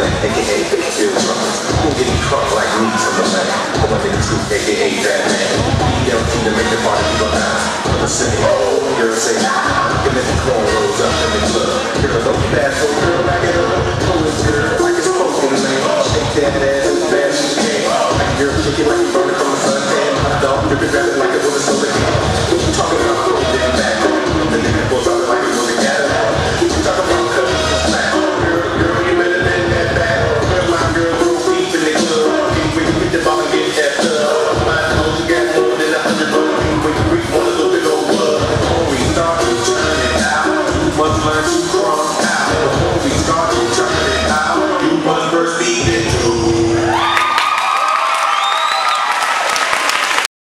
Superman, aka Big Bill Who getting crunk like me from the man? Or my nigga Truth, aka Bad Man. Young team to make the party go down. I'm singing, oh, you're a. And then the corn rolls up in the club. You're a dope girl, back it up. Pull this girl, like it's supposed to. Shake that ass as fast as you can. Kicking like you burning from a suntan. My dog, dripping,